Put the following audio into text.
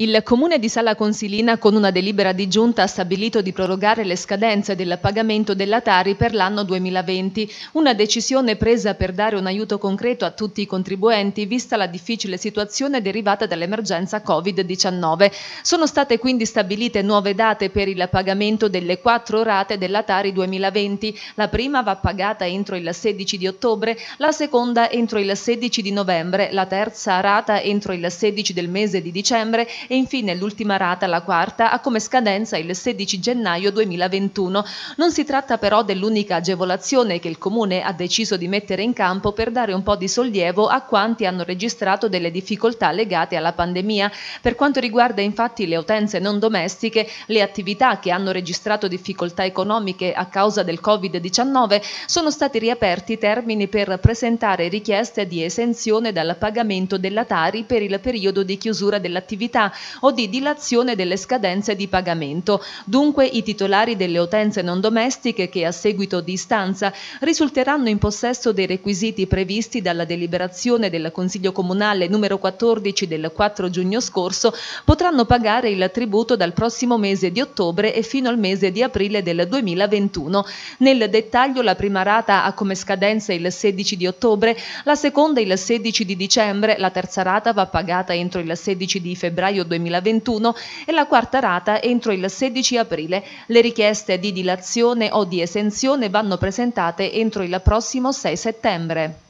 Il Comune di Sala Consilina con una delibera di giunta ha stabilito di prorogare le scadenze del pagamento della Tari per l'anno 2020, una decisione presa per dare un aiuto concreto a tutti i contribuenti vista la difficile situazione derivata dall'emergenza Covid-19. Sono state quindi stabilite nuove date per il pagamento delle quattro rate della Tari 2020. La prima va pagata entro il 16 di ottobre, la seconda entro il 16 di novembre, la terza rata entro il 16 del mese di dicembre e infine l'ultima rata, la quarta, ha come scadenza il 16 gennaio 2021. Non si tratta però dell'unica agevolazione che il Comune ha deciso di mettere in campo per dare un po' di sollievo a quanti hanno registrato delle difficoltà legate alla pandemia. Per quanto riguarda infatti le utenze non domestiche, le attività che hanno registrato difficoltà economiche a causa del Covid-19 sono stati riaperti i termini per presentare richieste di esenzione dal pagamento della Tari per il periodo di chiusura dell'attività o di dilazione delle scadenze di pagamento. Dunque i titolari delle utenze non domestiche che a seguito di istanza risulteranno in possesso dei requisiti previsti dalla deliberazione del Consiglio Comunale numero 14 del 4 giugno scorso potranno pagare il tributo dal prossimo mese di ottobre e fino al mese di aprile del 2021. Nel dettaglio la prima rata ha come scadenza il 16 di ottobre, la seconda il 16 di dicembre, la terza rata va pagata entro il 16 di febbraio 2021 e la quarta rata entro il 16 aprile. Le richieste di dilazione o di esenzione vanno presentate entro il prossimo 6 settembre.